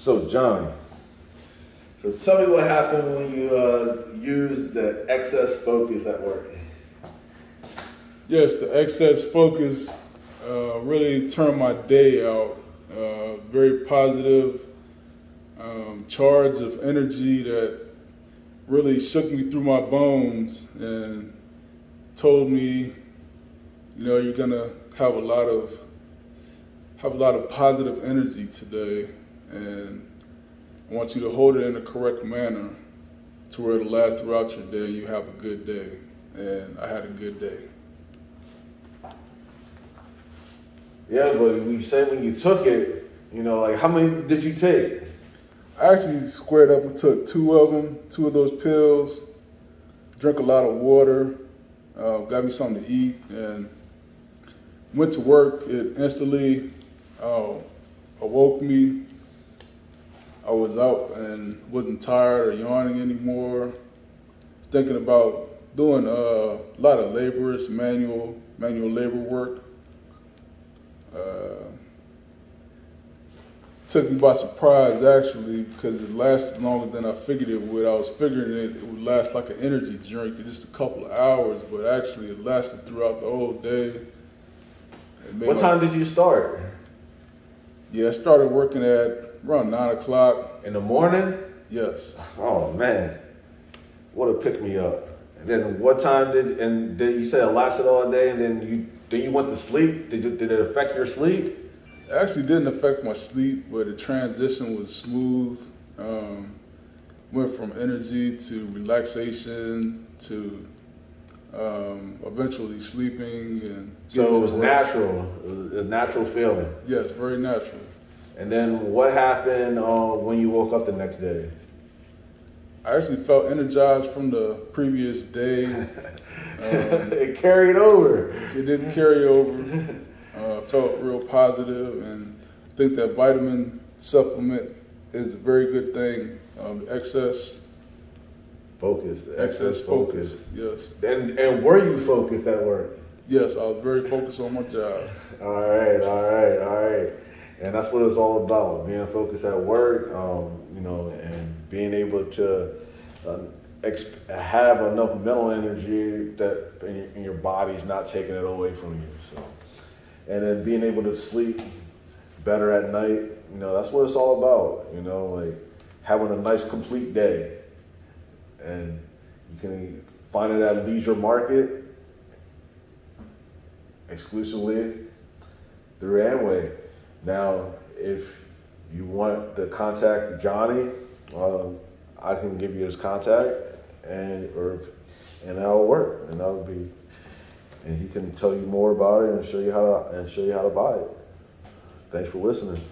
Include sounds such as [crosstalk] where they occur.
So, Johnny, so tell me what happened when you uh, used the XS Focus at work. Yes, the XS Focus uh, really turned my day out. Uh, very positive um, charge of energy that really shook me through my bones and told me, you know, you're gonna have a lot of have a lot of positive energy today, and I want you to hold it in the correct manner to where it'll last throughout your day. You have a good day, and I had a good day. Yeah, but you said when you took it, you know, like how many did you take? I actually squared up and took two of them, two of those pills, drank a lot of water, uh, got me something to eat, and went to work. It instantly uh, awoke me. I was up and wasn't tired or yawning anymore. Thinking about doing uh, a lot of laborious manual manual labor work. Uh, took me by surprise actually because it lasted longer than I figured it would. I was figuring it, it would last like an energy drink in just a couple of hours, but actually it lasted throughout the whole day. What time did you start? Yeah, I started working at around nine o'clock. In the morning? Yes. Oh man, what a pick me up. And then what time did and then you said it lasted all day, and then you then you went to sleep. Did it, did it affect your sleep? It actually didn't affect my sleep, but the transition was smooth. Um, went from energy to relaxation to um, eventually sleeping and so it was natural it was a natural feeling yes very natural and then what happened uh, when you woke up the next day i actually felt energized from the previous day [laughs] um, it carried over it didn't carry over uh, felt real positive and i think that vitamin supplement is a very good thing um, XS Focus. XS, XS Focus. Yes. And and were you focused at work? Yes, I was very focused on my job. [laughs] all right, all right, all right. And that's what it's all about: being focused at work, um, you know, and being able to uh, exp- have enough mental energy that in your, in your body's not taking it away from you. So, and then being able to sleep better at night. You know, that's what it's all about. You know, like having a nice complete day and you can find it at Leisure Market exclusively through Amway. Now, if you want to contact Johnny, uh, I can give you his contact, and or and that'll work, and that'll be, and he can tell you more about it and show you how to and show you how to buy it. Thanks for listening.